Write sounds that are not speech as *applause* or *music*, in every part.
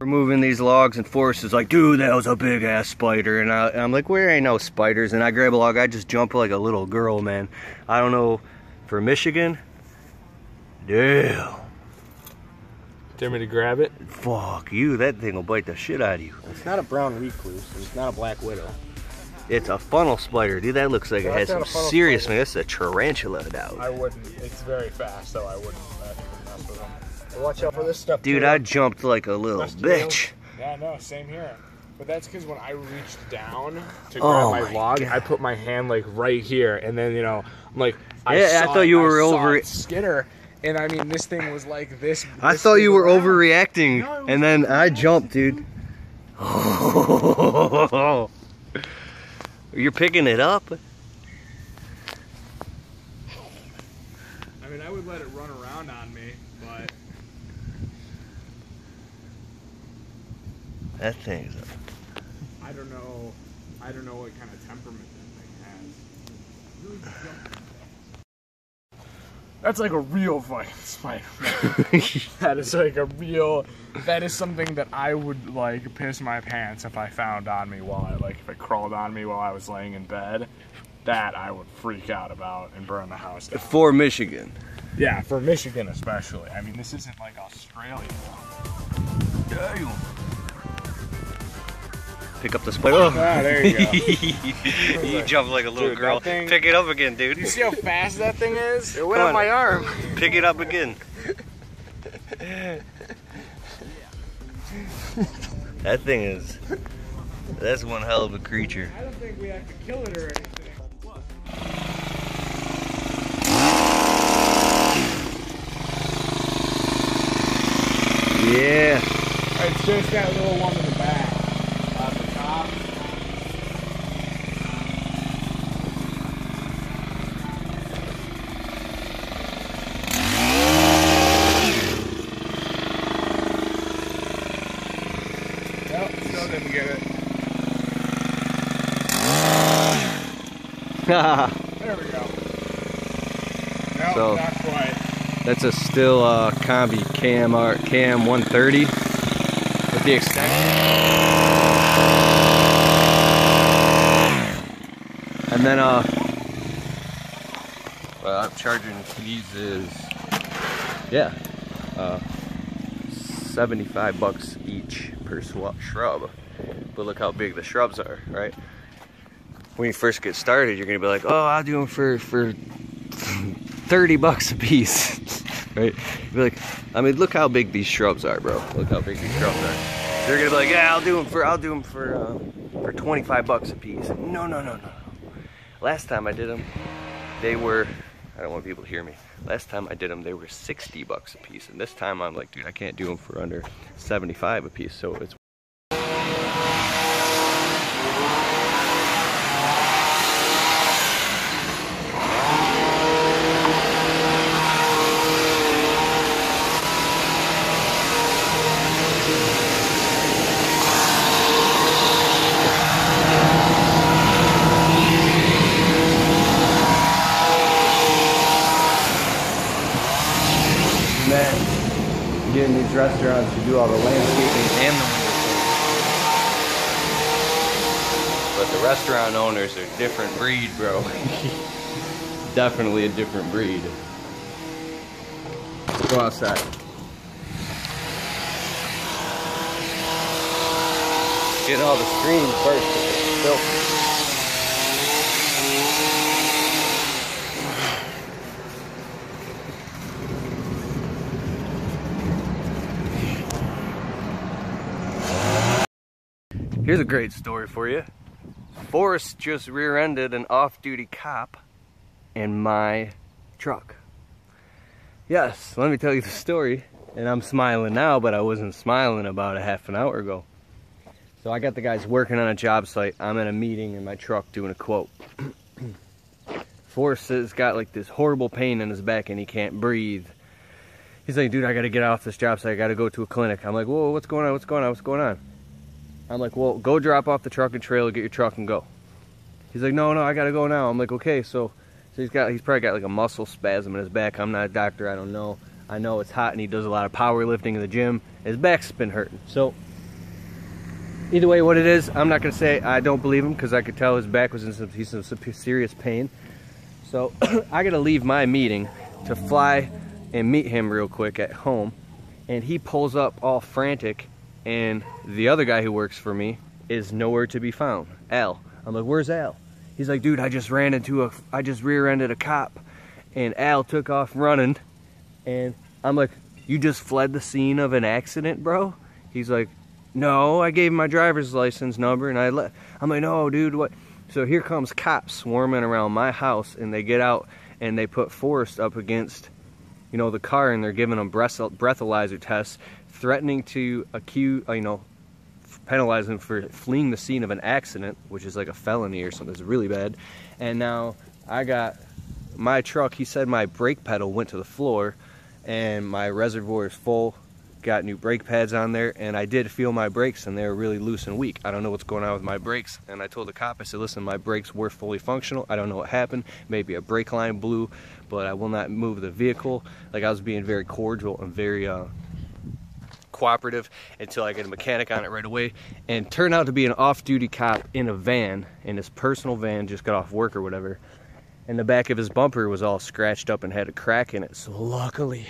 Removing these logs and Forrest is like, dude, that was a big ass spider. And, I, and I'm like, where ain't no spiders? And I grab a log, I just jump like a little girl, man. I don't know, for Michigan, damn. Dare me to grab it? Fuck you, that thing will bite the shit out of you. It's not a brown recluse. It's not a black widow. It's a funnel spider, dude. That looks like it has some serious, man. That's a tarantula, dog. I wouldn't. It's very fast, so I wouldn't uh, Watch out for this stuff. Dude, too. I jumped like a little That's bitch. Yeah, no, same here. But that's because when I reached down to oh grab Oh my, my log, God. I put my hand like right here, and then you know, I'm like, I Yeah, I thought it- you were saw over it it. skitter, and I mean, this thing was like this. I this thought you were around. overreacting, No, and then I jumped, dude. *laughs* You're picking it up? I mean, I would let it run around on me, but That thing's. I don't know. I don't know what kind of temperament that thing has. That's like a real fucking spider. *laughs* that is like a real. That is something that I would like piss my pants if I found on me while I like if it crawled on me while I was laying in bed. That I would freak out about and burn the house down. For Michigan. Yeah, for Michigan especially. I mean, this isn't like Australia. Pick up the spider. Ah, there you go. *laughs* you jump like a little Dude, girl. thing- Pick it up again, dude. You see how fast that thing is? It went Come up on. my arm. Pick it up again. that thing is. That's one hell of a creature. I don't think we have to kill it or anything. Yeah. It's just that little one in the back. Uh, the top. Nope, still didn't get it. There we go. So-. That's a Stihl uh, combi cam R cam 130 with the extension. And then uh well I'm charging these is yeah uh 75 bucks each per shrub. But look how big the shrubs are, right? When you first get started, you're gonna be like, oh, I'll do them for for 30 bucks a piece. *laughs* right? Be like, I mean, look how big these shrubs are, bro. Look how big these shrubs are. They're gonna be like, yeah, I'll do them for, I'll do them for, uh, for 25 bucks a piece. No, no, no, no. Last time I did them, they were, I don't want people to hear me. Last time I did them, they were 60 bucks a piece. And this time I'm like, dude, I can't do them for under 75 a piece. So it's man, getting these restaurants to do all the landscaping and the window But the restaurant owners are different breed, bro. *laughs* Definitely a different breed. Go outside. Getting all the screens first, it's filthy. Here's a great story for you. Forrest just rear-ended an off-duty cop in my truck. Yes, let me tell you the story. And I'm smiling now, but I wasn't smiling about a half an hour ago. So I got the guys working on a job site. I'm in a meeting in my truck doing a quote. *clears throat* Forrest has got like this horrible pain in his back and he can't breathe. He's like, dude, I gotta get off this job site. I gotta go to a clinic. I'm like, whoa, what's going on? What's going on? What's going on? I'm like, well, go drop off the truck and trailer, get your truck and go. He's like, no, no, I gotta go now. I'm like, okay, so, so he's got, he's probably got like a muscle spasm in his back. I'm not a doctor, I don't know. I know it's hot and he does a lot of powerlifting in the gym. His back's been hurting. So either way, what it is, I'm not gonna say I don't believe him because I could tell his back was in some, he's in some serious pain. So *clears throat* I gotta leave my meeting to fly and meet him real quick at home. And he pulls up all frantic, and the other guy who works for me is nowhere to be found. Al. I'm like, where's Al? He's like, dude, I just ran into a, I just rear-ended a cop. And Al took off running. And I'm like, you just fled the scene of an accident, bro? He's like, no, I gave him my driver's license number and I let, I'm like, no, dude, what? So here comes cops swarming around my house and they get out and they put Forrest up against, you know, the car and they're giving him breath, breathalyzer tests, threatening to accuse, uh, you know, penalize him for fleeing the scene of an accident, which is like a felony or something. It's really bad. And now I got my truck, he said my brake pedal went to the floor and my reservoir is full got new brake pads on there and I did feel my brakes and they were really loose and weak. I don't know what's going on with my brakes and I told the cop, I said, listen, my brakes were fully functional. I don't know what happened. Maybe a brake line blew, but I will not move the vehicle. Like I was being very cordial and very uh, cooperative until I get a mechanic on it right away and turned out to be an off-duty cop in a van, in his personal van, just got off work or whatever. And the back of his bumper was all scratched up and had a crack in it. So luckily,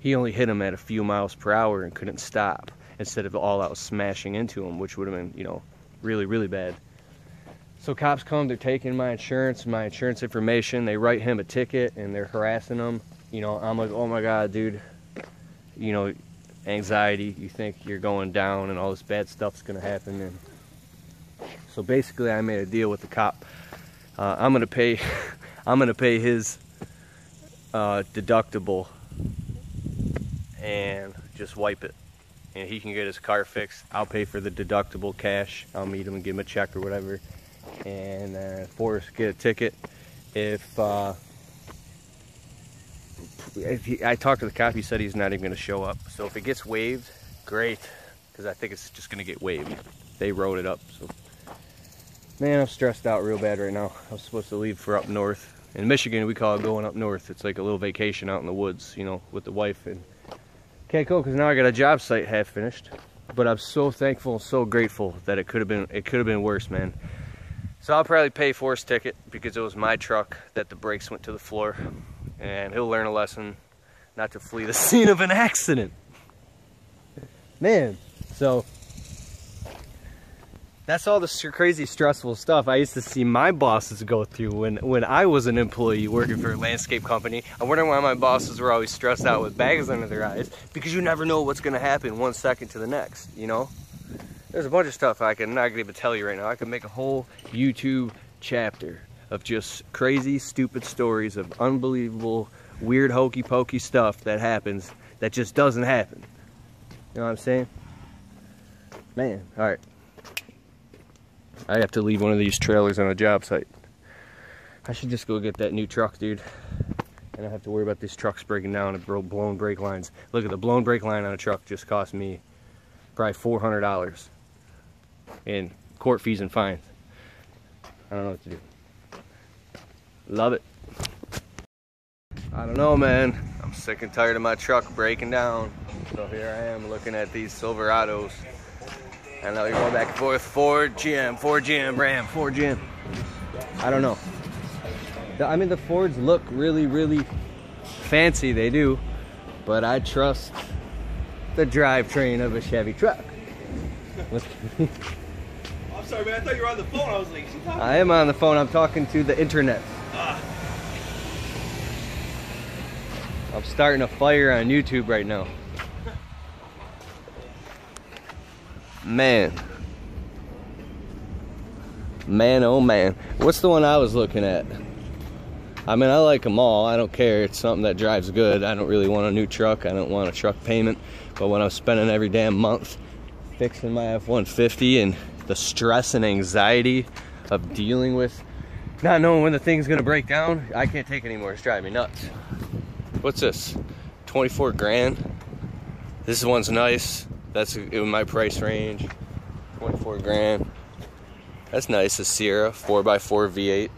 he only hit him at a few miles per hour and couldn't stop instead of all out smashing into him, which would have been, you know, really, really bad. So cops come, they're taking my insurance, my insurance information, they write him a ticket and they're harassing him. You know, I'm like, oh my God, dude, you know, anxiety, you think you're going down and all this bad stuff's gonna happen. And so basically I made a deal with the cop. Uh, I'm gonna pay, *laughs* I'm gonna pay his uh, deductible and just wipe it. And he can get his car fixed. I'll pay for the deductible cash. I'll meet him and give him a check or whatever. And uh, Forrest get a ticket. If, uh, if he, I talked to the cop, he said he's not even going to show up. So if it gets waived, great. Because I think it's just going to get waived. They wrote it up. So, man, I'm stressed out real bad right now. I was supposed to leave for up north. In Michigan, we call it going up north. It's like a little vacation out in the woods, you know, with the wife and can't go because now I got a job site half finished. But I'm so thankful so grateful that it could have been it could have been worse, man. So I'll probably pay for his ticket because it was my truck that the brakes went to the floor. And he'll learn a lesson not to flee the *laughs* scene of an accident. Man, so that's all the crazy stressful stuff I used to see my bosses go through when, when I was an employee working for a landscape company. I wonder why my bosses were always stressed out with bags under their eyes because you never know what's going to happen one second to the next, you know? There's a bunch of stuff I can not even tell you right now. I could make a whole YouTube chapter of just crazy, stupid stories of unbelievable, weird, hokey pokey stuff that happens that just doesn't happen. You know what I'm saying? Man, alright. I have to leave one of these trailers on a job site. I should just go get that new truck, dude. And I have to worry about these trucks breaking down and blown brake lines. Look at the blown brake line on a truck just cost me probably $400 in court fees and fines. I don't know what to do. Love it. I don't know, man. I'm sick and tired of my truck breaking down. So here I am looking at these Silverados and now you're going back and forth. Ford, GM, Ford, GM, Ram, Ford, GM. I don't know. I mean, the Fords look really, really fancy. They do. But I trust the drivetrain of a Chevy truck. *laughs* I'm sorry, man. I thought you were on the phone. I was like, I am on the phone. I'm talking to the internet. I'm starting a fire on YouTube right now. Man. Man, oh man. What's the one I was looking at? I mean, I like them all. I don't care. It's something that drives good. I don't really want a new truck. I don't want a truck payment. But when I'm spending every damn month fixing my F-150 and the stress and anxiety of dealing with not knowing when the thing's gonna break down, I can't take anymore. It's driving me nuts. What's this? 24 grand? This one's nice. That's in my price range. 24 grand. That's nice. A Sierra 4x4 V8.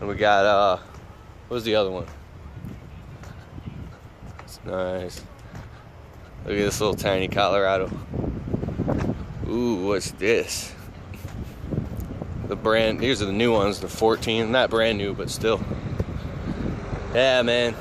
And we got, uh, what was the other one? It's nice. Look at this little tiny Colorado. Ooh, what's this? The brand, these are the new ones, the 14. Not brand new, but still. Yeah, man.